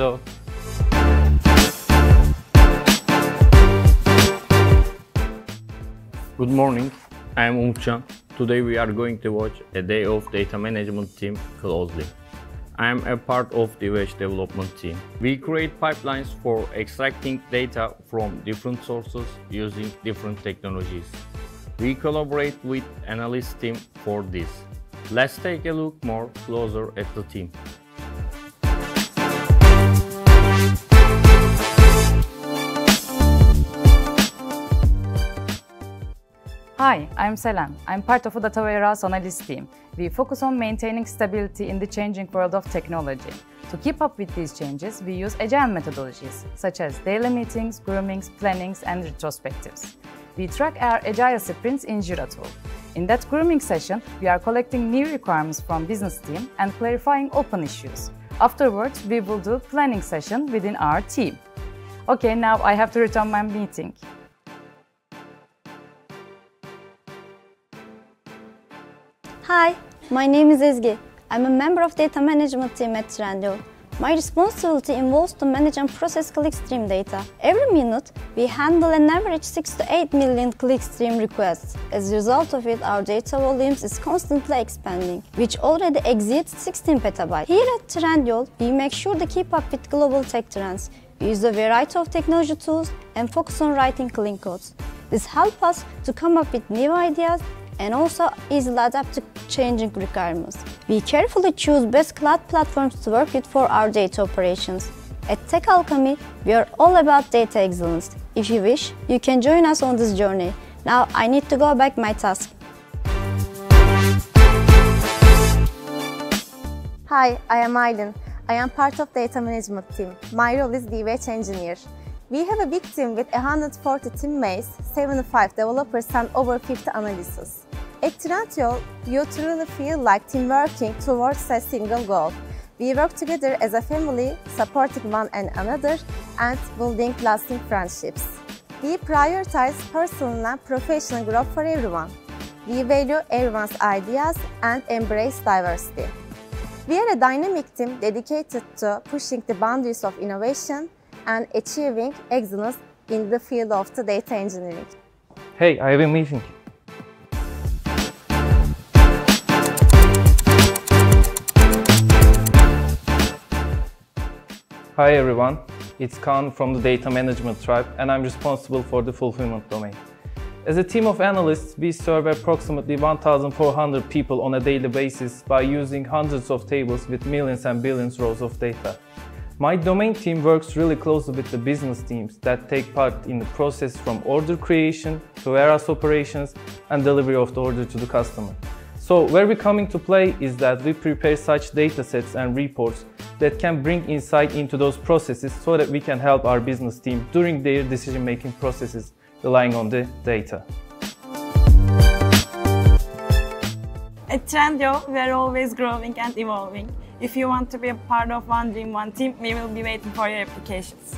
Hello. Good morning. I am Umutcan. Today we are going to watch a day of data management team closely. I am a part of the Wedge development team. We create pipelines for extracting data from different sources using different technologies. We collaborate with analyst team for this. Let's take a look more closer at the team. Hi, I'm Selen. I'm part of the Warehouse Analyst team. We focus on maintaining stability in the changing world of technology. To keep up with these changes, we use agile methodologies, such as daily meetings, groomings, plannings, and retrospectives. We track our agile sprints in Jira tool. In that grooming session, we are collecting new requirements from business team and clarifying open issues. Afterwards, we will do planning session within our team. Okay, now I have to return my meeting. Hi, my name is Ezgi. I'm a member of data management team at Trendyol. My responsibility involves to manage and process clickstream data. Every minute, we handle an average 6 to 8 million clickstream requests. As a result of it, our data volumes is constantly expanding, which already exceeds 16 petabytes. Here at Trendyol, we make sure to keep up with global tech trends. We use a variety of technology tools and focus on writing clean codes. This helps us to come up with new ideas and also easily adapt to changing requirements. We carefully choose best cloud platforms to work with for our data operations. At Tech Alchemy, we are all about data excellence. If you wish, you can join us on this journey. Now I need to go back my task. Hi, I am Aylin. I am part of data management team. My role is DWH engineer. We have a big team with 140 teammates, 75 developers and over 50 analysts. At Trendyol, you truly feel like team working towards a single goal. We work together as a family, supporting one and another and building lasting friendships. We prioritize personal and professional growth for everyone. We value everyone's ideas and embrace diversity. We are a dynamic team dedicated to pushing the boundaries of innovation and achieving excellence in the field of the data engineering. Hey, I have a meeting. Hi everyone, it's Khan from the Data Management Tribe and I'm responsible for the fulfillment domain. As a team of analysts, we serve approximately 1,400 people on a daily basis by using hundreds of tables with millions and billions rows of data. My domain team works really closely with the business teams that take part in the process from order creation to warehouse operations and delivery of the order to the customer. So where we come into play is that we prepare such datasets and reports that can bring insight into those processes so that we can help our business team during their decision-making processes relying on the data. At Trendyol, we are always growing and evolving. If you want to be a part of One Dream One Team, we will be waiting for your applications.